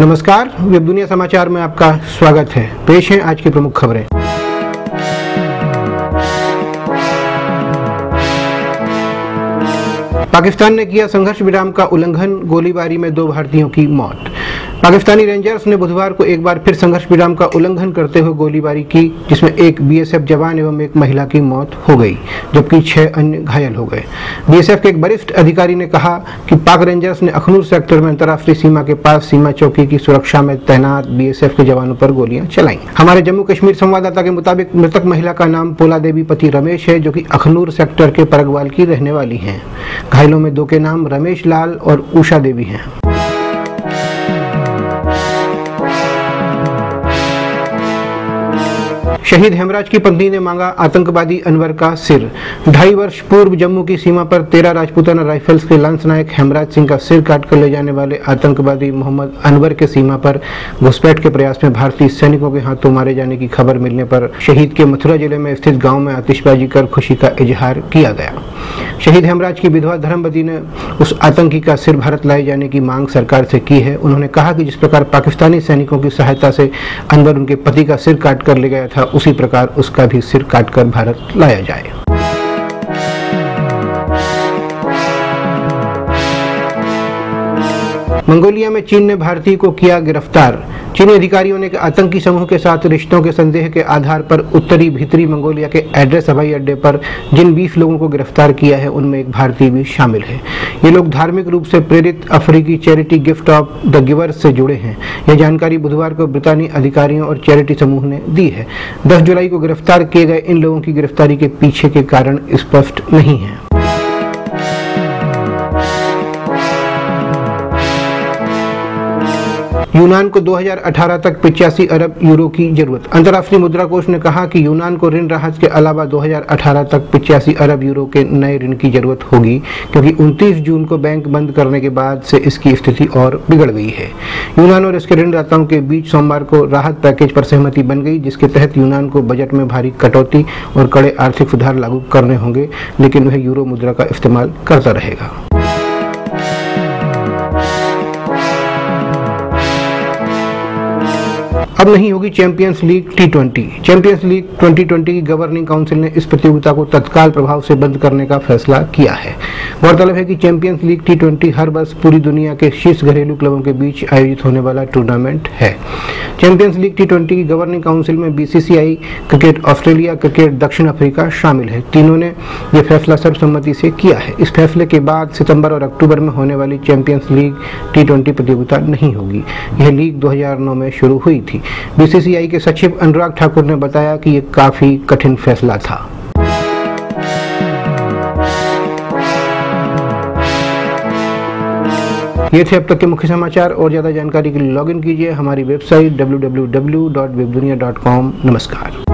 नमस्कार, वेब दुनिया समाचार में आपका स्वागत है। पेश है आज की प्रमुख खबरें। पाकिस्तान ने किया संघर्ष विराम का उल्लंघन, गोलीबारी में दो भारतीयों की मौत। पाकिस्तानी रेंजर्स ने बुधवार को एक बार फिर संघर्ष विराम का उल्लंघन करते हुए गोलीबारी की, जिसमें एक बीएसएफ जवान एवं एक महिला की मौत हो गई, जबकि छह अन्य घायल हो गए। बीएसएफ के एक वरिष्ठ अधिकारी ने कहा कि पाक रेंजर्स ने अखनूर सेक्टर में अंतर्राष्ट्रीय सीमा के पास सीमा चौकी की सुरक्षा में तैनात बीएसएफ के जवानों पर गोलियाँ चलाई। हमारे जम्मू कश्मीर संवाददाता के मुताबिक मृतक महिला का नाम पोला देवी पति रमेश है, जो की अखनूर सेक्टर के परगवाल की रहने वाली है। घायलों में दो के नाम रमेश लाल और उषा देवी हैं। शहीद हेमराज की पत्नी ने मांगा आतंकवादी अनवर का सिर। ढाई वर्ष पूर्व जम्मू की सीमा पर तेरह राजपूताना राइफल्स के लांस नायक हेमराज सिंह का सिर काट कर ले जाने वाले आतंकवादी मोहम्मद अनवर के सीमा पर घुसपैठ के प्रयास में भारतीय सैनिकों के हाथों मारे जाने की खबर मिलने पर शहीद के मथुरा ज़िले में स्थित गाँव में आतिशबाजी कर खुशी का इजहार किया गया। शहीद हेमराज की विधवा धर्मवती ने उस आतंकी का सिर भारत लाए जाने की मांग सरकार से की है। उन्होंने कहा कि जिस प्रकार पाकिस्तानी सैनिकों की सहायता से अंदर उनके पति का सिर काट कर ले गया था, उसी प्रकार उसका भी सिर काट कर भारत लाया जाए। मंगोलिया में चीन ने भारतीय को किया गिरफ़्तार। चीनी अधिकारियों ने आतंकी समूह के साथ रिश्तों के संदेह के आधार पर उत्तरी भीतरी मंगोलिया के एड्रेस हवाई अड्डे पर जिन 20 लोगों को गिरफ़्तार किया है, उनमें एक भारतीय भी शामिल है। ये लोग धार्मिक रूप से प्रेरित अफ्रीकी charity gift of the givers से जुड़े हैं। यह जानकारी बुधवार को ब्रितानी अधिकारियों और चैरिटी समूह ने दी है। दस जुलाई को गिरफ़्तार किए गए इन लोगों की गिरफ्तारी के पीछे के कारण स्पष्ट नहीं है। यूनान को 2018 तक पिचासी अरब यूरो की ज़रूरत। अंतर्राष्ट्रीय मुद्रा कोष ने कहा कि यूनान को ऋण राहत के अलावा 2018 तक पिचासी अरब यूरो के नए ऋण की ज़रूरत होगी, क्योंकि 29 जून को बैंक बंद करने के बाद से इसकी स्थिति और बिगड़ गई है। यूनान और इसके ऋणदाताओं के बीच सोमवार को राहत पैकेज पर सहमति बन गई, जिसके तहत यूनान को बजट में भारी कटौती और कड़े आर्थिक सुधार लागू करने होंगे, लेकिन वह यूरो मुद्रा का इस्तेमाल करता रहेगा। अब नहीं होगी champions league T twenty champions league 2020 की गवर्निंग काउंसिल ने इस प्रतियोगिता को तत्काल प्रभाव से बंद करने का फैसला किया है। गौरतलब है कि चैंपियंस लीग टी ट्वेंटी हर वर्ष पूरी दुनिया के शीर्ष घरेलू क्लबों के बीच आयोजित होने वाला टूर्नामेंट है। चैंपियंस लीग टी ट्वेंटी की गवर्निंग काउंसिल में बीसीसीआई क्रिकेट ऑस्ट्रेलिया क्रिकेट दक्षिण अफ्रीका शामिल है। तीनों ने यह फैसला सर्वसम्मति से किया है। इस फैसले के बाद सितंबर और अक्टूबर में होने वाली चैंपियंस लीग टी ट्वेंटी प्रतियोगिता नहीं होगी। यह लीग 2009 में शुरू हुई थी। बीसीसीआई के सचिव अनुराग ठाकुर ने बताया कि ये काफ़ी कठिन फैसला था। ये थे अब तक के मुख्य समाचार। और ज़्यादा जानकारी के लिए लॉगिन कीजिए हमारी वेबसाइट डब्ल्यू नमस्कार।